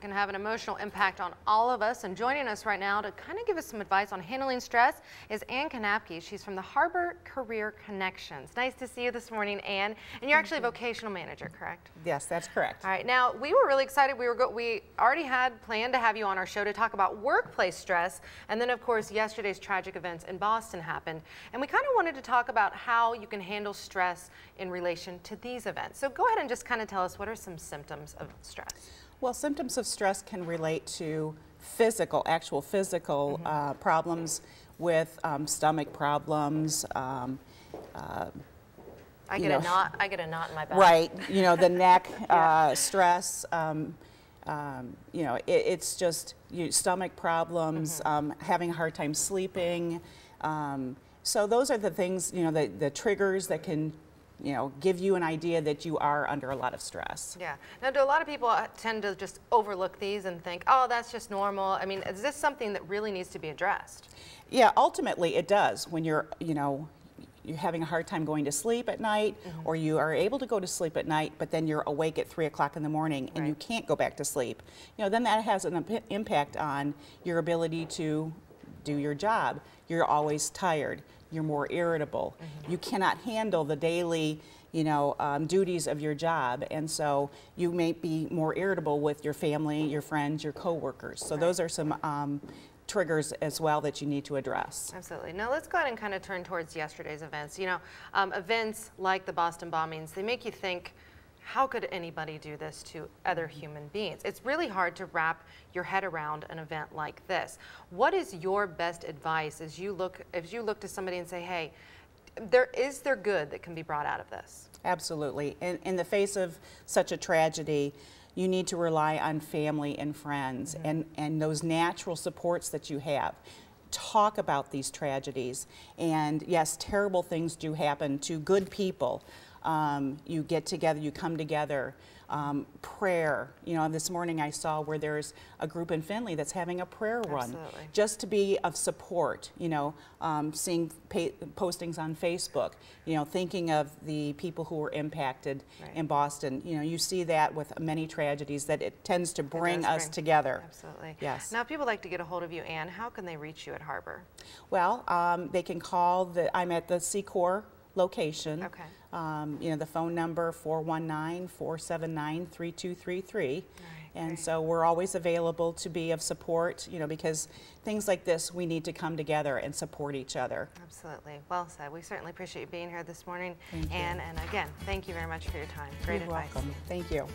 can have an emotional impact on all of us. And joining us right now to kind of give us some advice on handling stress is Ann Kanapke. She's from the Harbor Career Connections. Nice to see you this morning, Ann. And you're actually a vocational manager, correct? Yes, that's correct. All right. Now we were really excited. We were we already had planned to have you on our show to talk about workplace stress, and then of course yesterday's tragic events in Boston happened, and we kind of wanted to talk about how you can handle stress in relation to these events. So go ahead and just kind of tell us what are some symptoms of stress. Well, symptoms of stress can relate to physical, actual physical mm -hmm. uh, problems with um, stomach problems. Um, uh, I get know, a knot. I get a knot in my back. Right. You know the neck yeah. uh, stress. Um, um, you know, it, it's just you, stomach problems, mm -hmm. having a hard time sleeping. Um, so those are the things, you know, the, the triggers that can you know, give you an idea that you are under a lot of stress. Yeah. Now, do a lot of people uh, tend to just overlook these and think, oh, that's just normal? I mean, is this something that really needs to be addressed? Yeah, ultimately it does. When you're, you know, you're having a hard time going to sleep at night, mm -hmm. or you are able to go to sleep at night, but then you're awake at three o'clock in the morning and right. you can't go back to sleep. You know, then that has an impact on your ability to do your job. You're always tired you're more irritable. Mm -hmm. You cannot handle the daily you know, um, duties of your job, and so you may be more irritable with your family, your friends, your coworkers. So right. those are some um, triggers as well that you need to address. Absolutely. Now let's go ahead and kind of turn towards yesterday's events. You know, um, events like the Boston bombings, they make you think, how could anybody do this to other human beings? It's really hard to wrap your head around an event like this. What is your best advice as you look as you look to somebody and say, hey, there is there good that can be brought out of this? Absolutely. In, in the face of such a tragedy, you need to rely on family and friends mm -hmm. and, and those natural supports that you have talk about these tragedies. And yes, terrible things do happen to good people. Um, you get together, you come together. Um, prayer, you know, this morning I saw where there's a group in Findlay that's having a prayer run Absolutely. just to be of support, you know, um, seeing postings on Facebook, you know, thinking of the people who were impacted right. in Boston. You know, you see that with many tragedies that it tends to bring us bring, together. Absolutely. Yes. Now, if people like to get a hold of you, Ann, how can they reach you at Harbor? Well, um, they can call the, I'm at the Secor location. Okay. Um, you know, the phone number 419-479-3233. Right, and so we're always available to be of support, you know, because things like this, we need to come together and support each other. Absolutely. Well said. We certainly appreciate you being here this morning. Thank and, you. and again, thank you very much for your time. Great You're advice. welcome. Thank you.